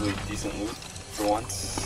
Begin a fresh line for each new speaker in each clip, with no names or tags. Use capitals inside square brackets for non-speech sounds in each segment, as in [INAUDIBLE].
Actually, decent loot for once.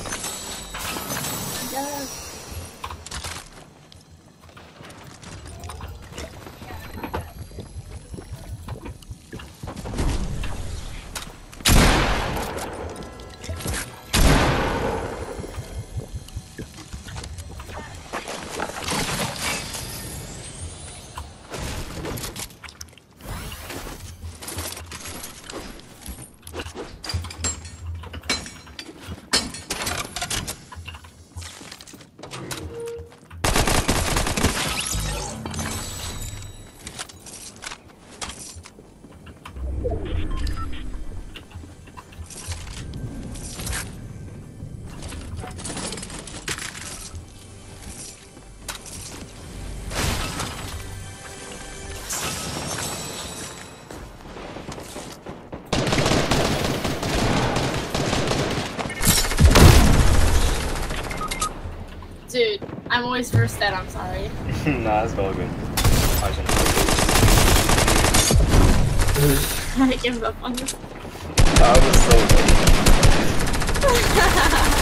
I'm always first dead, I'm sorry. [LAUGHS] [LAUGHS]
nah, that's all good. I
give up on this.
That was so good. [LAUGHS]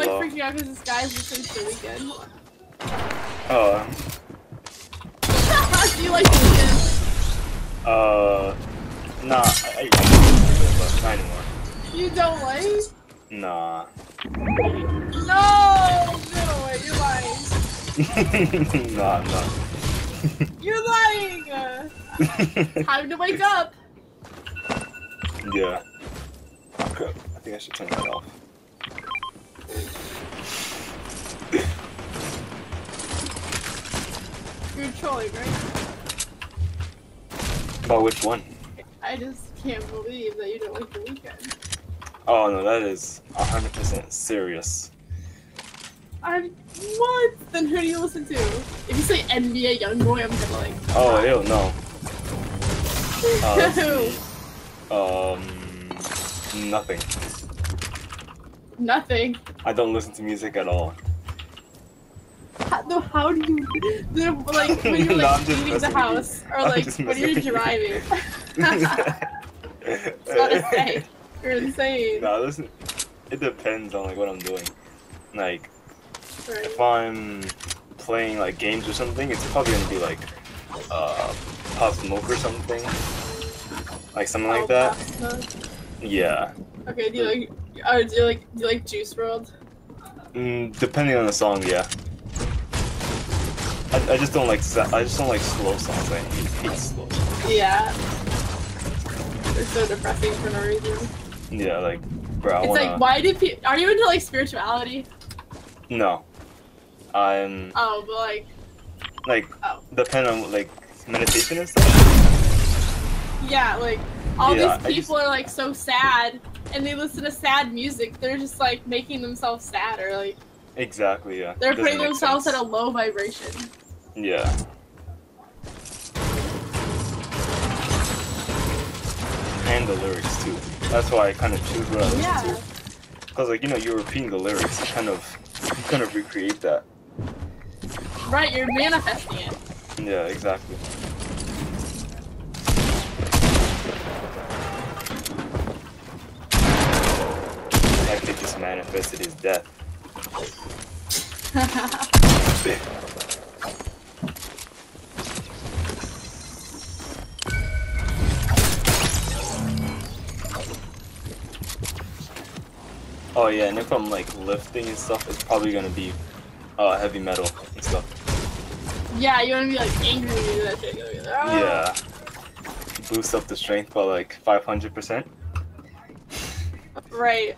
like
low.
freaking out because this guy's just really good.
Oh, [LAUGHS]
Do you like Lincoln?
uh, nah, I, I, I used to, but not anymore.
You don't like?
Nah.
No! No way, you're lying. [LAUGHS]
nah, I'm. [LAUGHS]
You're lying! Time to wake up!
yeah. Okay, I think I should turn that off.
You're trolling, right?
About which one?
I just can't believe that you don't like the Weeknd.
Oh no, that is 100% serious.
I'm what? Then who do you listen to? If you say NBA YoungBoy, I'm gonna like.
Oh, ew, no. [LAUGHS] Uh, let's
Who?
see. Um, nothing.
Nothing.
I don't listen to music at all.
How, no, how do you the, like when you're [LAUGHS] like
I'm
leaving the
messing with you.
house or like when you're
you.
driving? [LAUGHS] [LAUGHS] it's not a say. You're insane.
No, listen. It depends on like what I'm doing. Like,
Right.
if I'm playing like games or something, it's probably gonna be like uh, Pop Smoke or something, like something like
Oh,
that.
pasta.
Yeah.
Okay, do you like? Oh, do you like? Do you like Juice WRLD?
Mm, depending on the song, yeah. I, I just don't like I just don't like slow songs. I hate, hate slow. songs.
Yeah. They're so depressing for no reason.
Yeah, like, bro, I
It's
wanna.
like, why do people? Are you into like spirituality?
No. I'm
Oh, but like,
like
Oh.
depend on like meditation and stuff.
yeah, like all
Yeah,
these people are like so sad, and they listen to sad music. They're just like making themselves sad, or like
Exactly. Yeah.
they're putting themselves
sense.
at a low vibration.
Yeah. And the lyrics too. That's why I kind of choose what I listen
Yeah.
to. Cause like you know you're repeating the lyrics, you kind of you kind of recreate that.
Right, you're manifesting it.
Yeah, exactly. Like they just manifested his death. [LAUGHS] Oh yeah, and if I'm like lifting and stuff, it's probably gonna be uh, heavy metal and stuff.
yeah, you want to be like angry when you do that shit. You're gonna be like, "Ah."
Yeah. Boost up the strength by like 500%.
Right.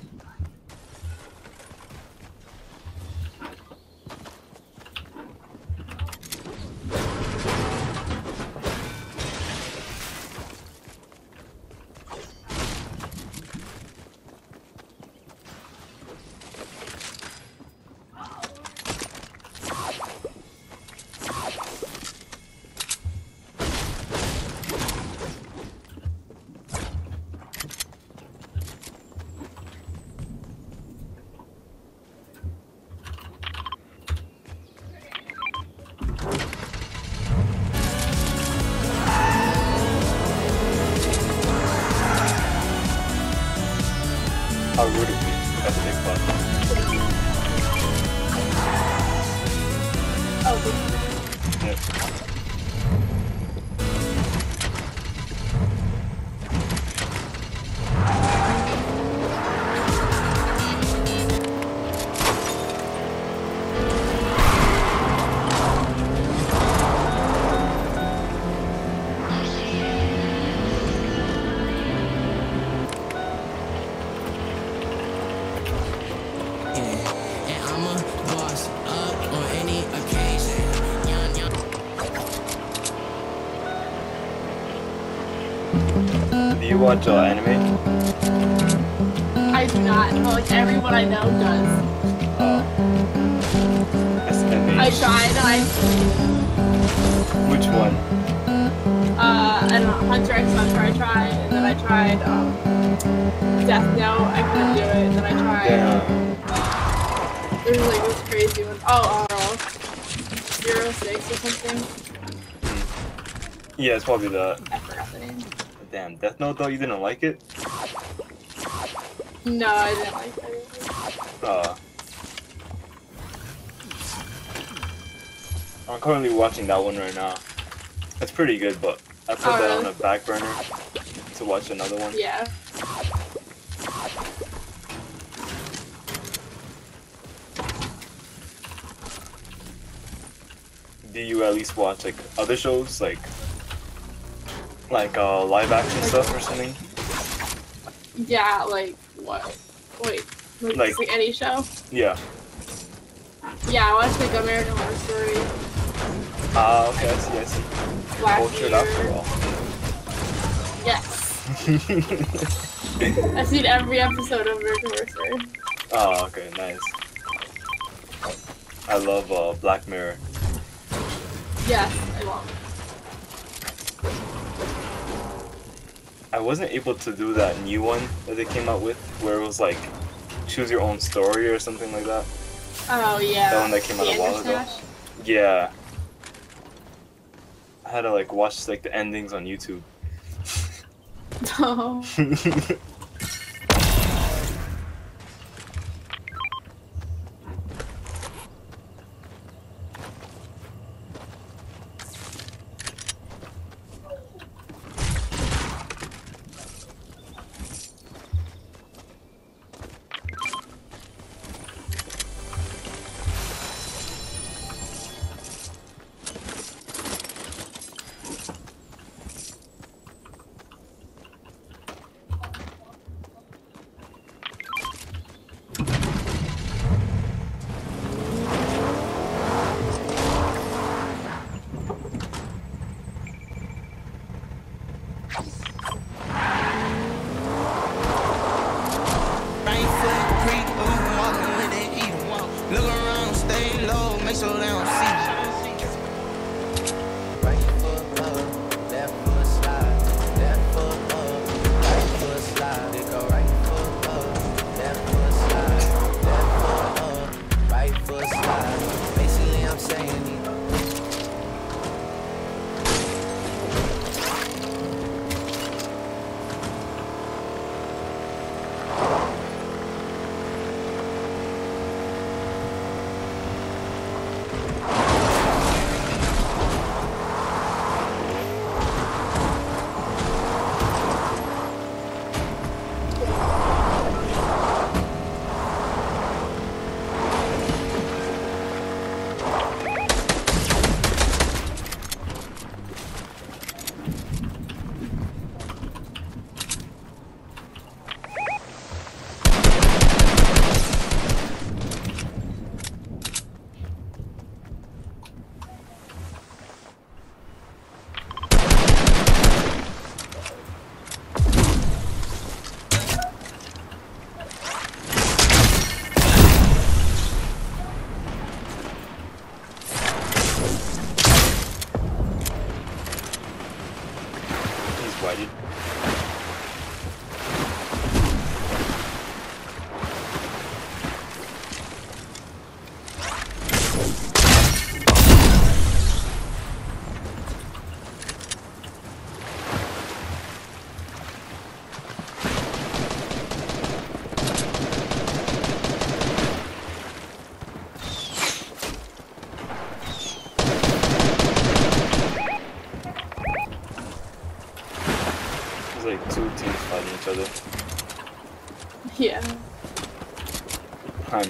Watch uh, anime?
I do not. But like everyone I know does.
Uh, SMH.
I tried. I
Which one?
uh, I don't know, Hunter x Hunter. I tried, and then I tried um, Death Note. I couldn't do it. And then I tried.
Damn.
There's like this crazy one. Oh, uh, Zero Six or something.
Yeah, it's probably that.
I forgot the name.
Damn, Death Note though, you didn't like it?
No, I didn't like that.
Uh. I'm currently watching that one right now. It's pretty good, but I put
Oh,
that
really?
on a back burner to watch another one.
Yeah.
Do you at least watch like other shows, like like uh live action
Like-
stuff or something?
Yeah, like what? Wait, like,
Like-
like any show?
Yeah.
Yeah, I watched like American Horror Story.
Ah, okay, I see, I see.
Black
Cultured after
Mirror.
all.
Yes, [LAUGHS] I've seen every episode of American Horror Story.
oh, okay, nice. I love uh, Black Mirror.
Yes, I will.
I wasn't able to do that new one that they came out with, where it was like choose your own story or something like that.
Oh yeah.
That one that came out a while ago. Yeah. I had to like watch like the endings on YouTube.
No. [LAUGHS] [LAUGHS]
Oh.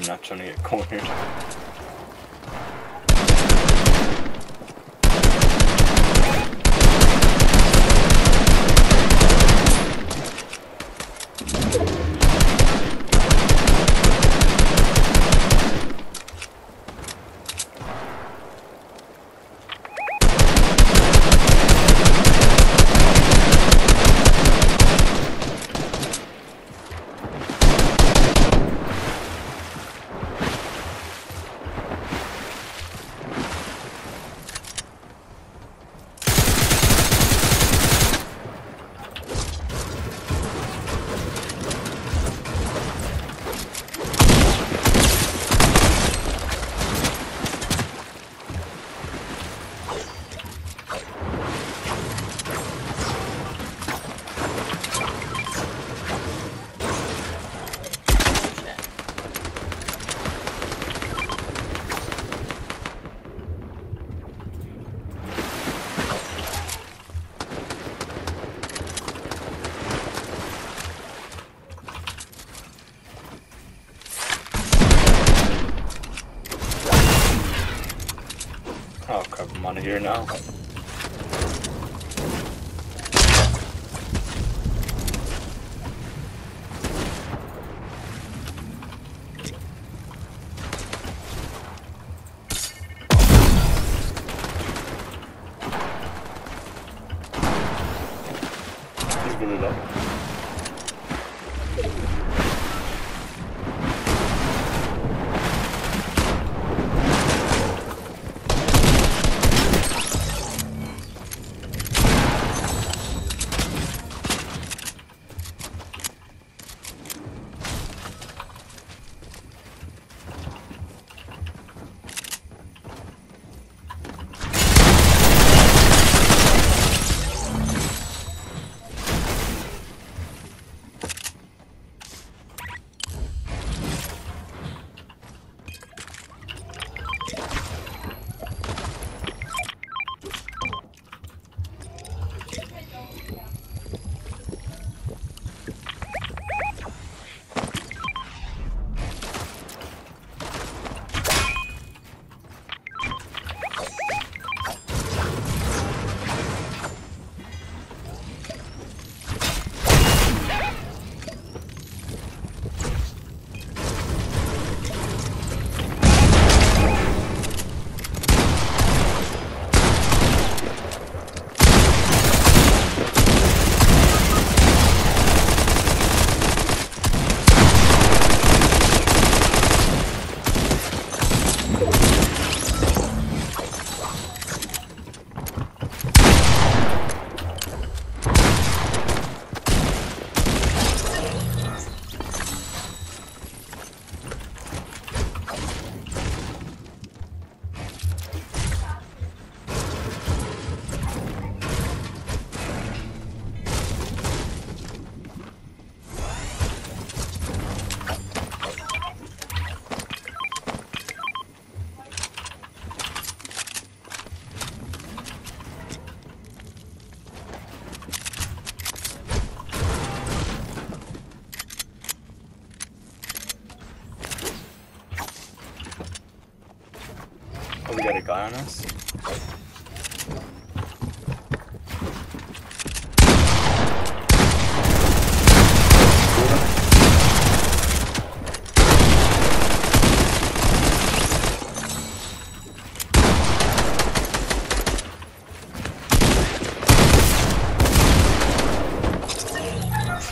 I'm
not trying to get cornered. Oh crap, I'm out of here now. A guy on us.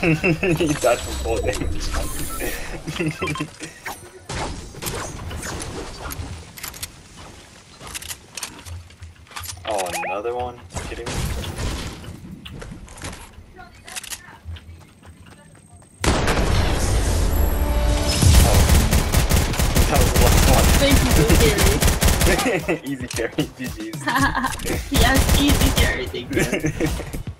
he died from full damage. oh, another one? Are you kidding me? Oh. That was the last
Thank you for
one. [LAUGHS] Easy carry, GG's. [LAUGHS]
yes, easy carry. Thank you. [LAUGHS]